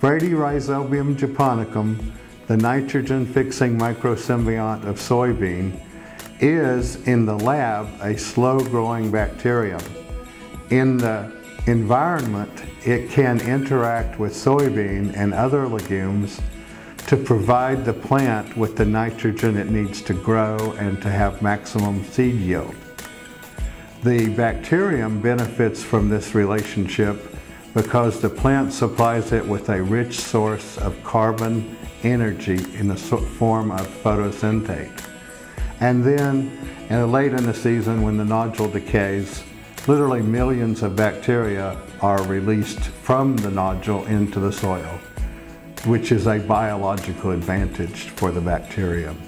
Bradyrhizobium japonicum, the nitrogen-fixing microsymbiont of soybean, is in the lab a slow-growing bacterium. In the environment, it can interact with soybean and other legumes to provide the plant with the nitrogen it needs to grow and to have maximum seed yield. The bacterium benefits from this relationship because the plant supplies it with a rich source of carbon energy in the form of photosynthate. And then in late in the season when the nodule decays, literally millions of bacteria are released from the nodule into the soil, which is a biological advantage for the bacterium.